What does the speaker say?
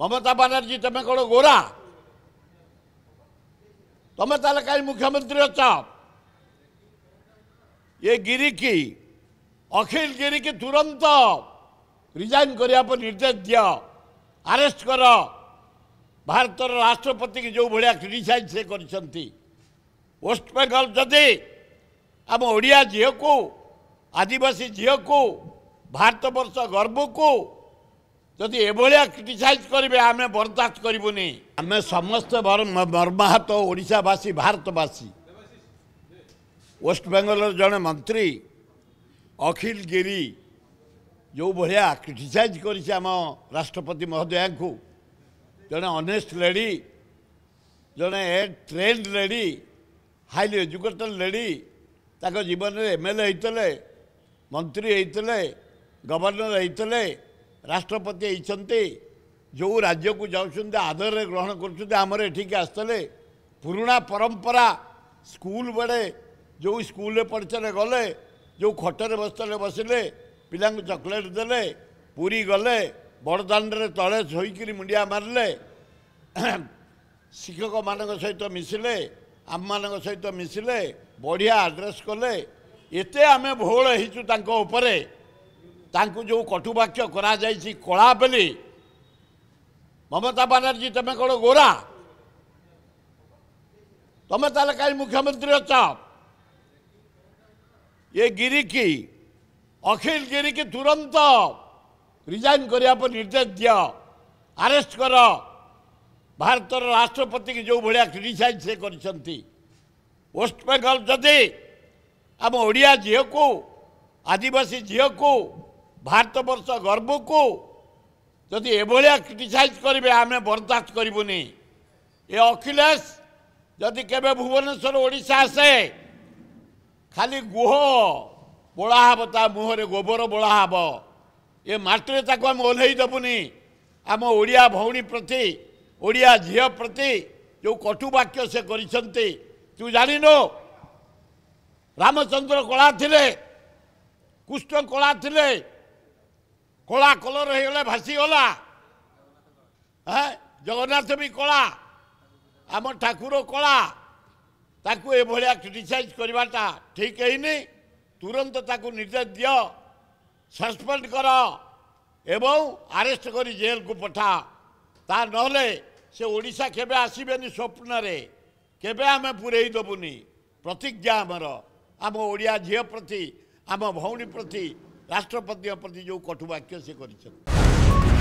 ममता बानाजी તમે कौन गोरा તમે तो कहीं मुख्यमंत्री अच ये गिरिकी अखिल गिरिकी तुरंत रिजाइन करने पर निर्देश दि आरेस्ट कर भारत राष्ट्रपति की जो भाया क्रिटिसाइज से वेस्ट बेंगल जदि आम ओडिया झील को आदिवासी झी को भारत बर्ष गर्व को ଯଦି ଏଭଳିଆ କ୍ରିଟିସାଇଜ୍ କରିବେ ଆମେ ବରଦାସ୍ତ କରିବୁନି ଆମେ ସମସ୍ତେ ମର୍ମାହତ ଓଡ଼ିଶାବାସୀ ଭାରତବାସୀ ୱେଷ୍ଟବେଙ୍ଗଲର ଜଣେ ମନ୍ତ୍ରୀ ଅଖିଲ ଗିରି ଯେଉଁ ଭଳିଆ କ୍ରିଟିସାଇଜ୍ କରିଛି ଆମ ରାଷ୍ଟ୍ରପତି ମହୋଦୟାଙ୍କୁ ଜଣେ ଅନେଷ୍ଟ ଲେଡ଼ି ଜଣେ trained lady highly educated lady ତାଙ୍କ ଜୀବନରେ ଏମ୍ ଏଲ୍ ଏ ହେଇଥିଲେ ମନ୍ତ୍ରୀ ହୋଇଥିଲେ ଗଭର୍ଣ୍ଣର ହେଇଥିଲେ ରାଷ୍ଟ୍ରପତି ହେଇଛନ୍ତି ଯେଉଁ ରାଜ୍ୟକୁ ଯାଉଛନ୍ତି ଆଦରରେ ଗ୍ରହଣ କରୁଛନ୍ତି ଆମର ଏଠିକି ଆସିଥିଲେ ପୁରୁଣା ପରମ୍ପରା ସ୍କୁଲ ବେଳେ ଯେଉଁ ସ୍କୁଲରେ ପରିଚୟରେ ଗଲେ ଯେଉଁ ଖଟରେ ବସିଥିଲେ ବସିଲେ ପିଲାଙ୍କୁ ଚକୋଲେଟ୍ ଦେଲେ ପୁରୀ ଗଲେ ବଡ଼ଦାଣ୍ଡରେ ତଳେ ଶୋଇକରି ମୁଣ୍ଡିଆ ମାରିଲେ ଶିକ୍ଷକମାନଙ୍କ ସହିତ ମିଶିଲେ ଆମମାନଙ୍କ ସହିତ ମିଶିଲେ ବଢ଼ିଆ ଆଡ୍ରେସ୍ କଲେ ଏତେ ଆମେ ଭୋଳ ହେଇଛୁ ତାଙ୍କ ଉପରେ ତାଙ୍କୁ ଯେଉଁ କଟୁବାକ୍ୟ କରାଯାଇଛି କଳା ବୋଲି ମମତା ବାନାର୍ଜୀ ତମେ କ'ଣ ଗୋରା ତମେ ତାହେଲେ କାହିଁ ମୁଖ୍ୟମନ୍ତ୍ରୀ ଅଛ ଏ ଗିରିକି ଅଖିଳ ଗିରିକି ତୁରନ୍ତ ରିଜାଇନ୍ କରିବା ପାଇଁ ନିର୍ଦ୍ଦେଶ ଦିଅ ଆରେଷ୍ଟ କର ଭାରତର ରାଷ୍ଟ୍ରପତିକି ଯେଉଁ ଭଳିଆ କ୍ରିଟିସାଇଜ୍ ସେ କରିଛନ୍ତି ୱେଷ୍ଟବେଙ୍ଗଲ ଯଦି ଆମ ଓଡ଼ିଆ ଝିଅକୁ ଆଦିବାସୀ ଝିଅକୁ ଭାରତବର୍ଷ ଗର୍ବକୁ ଯଦି ଏଭଳିଆ କ୍ରିଟିସାଇଜ୍ କରିବେ ଆମେ ବରଦାସ୍ତ କରିବୁନି ଏ ଅଖିଳେଶ ଯଦି କେବେ ଭୁବନେଶ୍ୱର ଓଡ଼ିଶା ଆସେ ଖାଲି ଗୁହ ବୋଳା ହେବ ତା ମୁହଁରେ ଗୋବର ବୋଳା ହେବ ଏ ମାଟିରେ ତାକୁ ଆମେ ଓହ୍ଲେଇ ଦେବୁନି ଆମ ଓଡ଼ିଆ ଭଉଣୀ ପ୍ରତି ଓଡ଼ିଆ ଝିଅ ପ୍ରତି ଯେଉଁ କଟୁବାକ୍ୟ ସେ କରିଛନ୍ତି ତୁ ଜାଣିନୁ ରାମଚନ୍ଦ୍ର କଳା ଥିଲେ କୁଷ୍ଠ କଳା ଥିଲେ କଳା କଲର ହେଇଗଲେ ଭାସିଗଲା ହଁ ଜଗନ୍ନାଥ ବି କଳା ଆମ ଠାକୁର କଳା ତାକୁ ଏଭଳିଆ କ୍ରିଟିସାଇଜ୍ କରିବାଟା ଠିକ୍ ହେଇନି ତୁରନ୍ତ ତାକୁ ନିର୍ଦ୍ଦେଶ ଦିଅ ସସ୍ପେଣ୍ଡ କର ଏବଂ ଆରେଷ୍ଟ କରି ଜେଲକୁ ପଠା ତା ନହେଲେ ସେ ଓଡ଼ିଶା କେବେ ଆସିବେନି ସ୍ୱପ୍ନରେ କେବେ ଆମେ ପୂରେଇ ଦେବୁନି ପ୍ରତିଜ୍ଞା ଆମର ଆମ ଓଡ଼ିଆ ଝିଅ ପ୍ରତି ଆମ ଭଉଣୀ ପ୍ରତି રાષ્ટ્રપતિ પ્રતિ જે કટુ વાક્ય સે કરી